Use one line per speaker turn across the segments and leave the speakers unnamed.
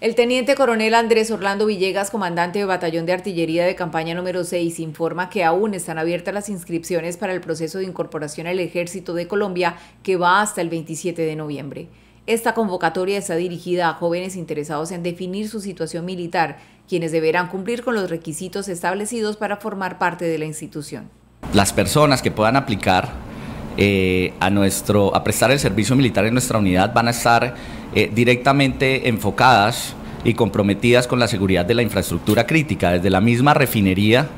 El teniente coronel Andrés Orlando Villegas, comandante de Batallón de Artillería de Campaña número 6, informa que aún están abiertas las inscripciones para el proceso de incorporación al Ejército de Colombia que va hasta el 27 de noviembre. Esta convocatoria está dirigida a jóvenes interesados en definir su situación militar, quienes deberán cumplir con los requisitos establecidos para formar parte de la institución.
Las personas que puedan aplicar eh, a, nuestro, a prestar el servicio militar en nuestra unidad van a estar eh, directamente enfocadas y comprometidas con la seguridad de la infraestructura crítica, desde la misma refinería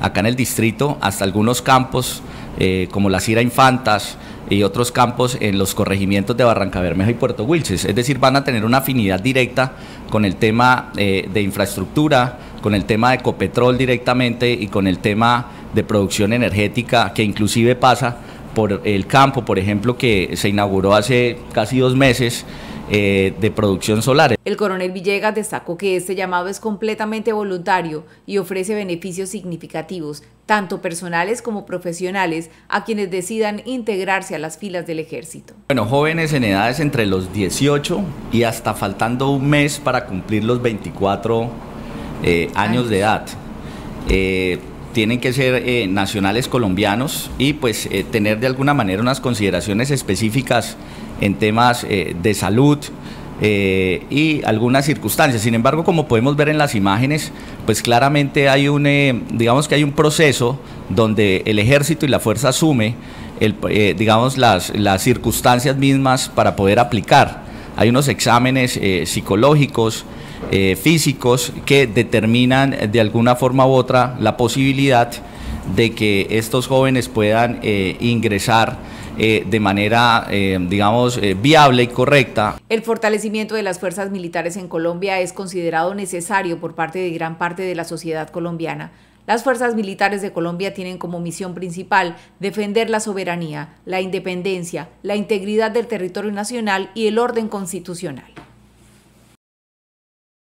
acá en el distrito hasta algunos campos eh, como la Cira Infantas y otros campos en los corregimientos de Barranca Bermeja y Puerto Wilches. Es decir, van a tener una afinidad directa con el tema eh, de infraestructura, con el tema de Ecopetrol directamente y con el tema de producción energética que inclusive pasa por el campo, por ejemplo, que se inauguró hace casi dos meses eh, de producción solar.
El coronel Villegas destacó que este llamado es completamente voluntario y ofrece beneficios significativos, tanto personales como profesionales, a quienes decidan integrarse a las filas del ejército.
Bueno, jóvenes en edades entre los 18 y hasta faltando un mes para cumplir los 24 eh, años de edad. Eh, tienen que ser nacionales colombianos y pues tener de alguna manera unas consideraciones específicas en temas eh, de salud eh, y algunas circunstancias. Sin embargo, como podemos ver en las imágenes, pues claramente hay un, eh, digamos que hay un proceso donde el ejército y la fuerza asume, digamos, las, las circunstancias mismas para poder aplicar. Hay unos exámenes psicológicos, físicos, que determinan de alguna forma u otra la posibilidad de que estos jóvenes puedan ingresar eh, de manera, eh, digamos, eh, viable y correcta.
El fortalecimiento de las fuerzas militares en Colombia es considerado necesario por parte de gran parte de la sociedad colombiana. Las fuerzas militares de Colombia tienen como misión principal defender la soberanía, la independencia, la integridad del territorio nacional y el orden constitucional.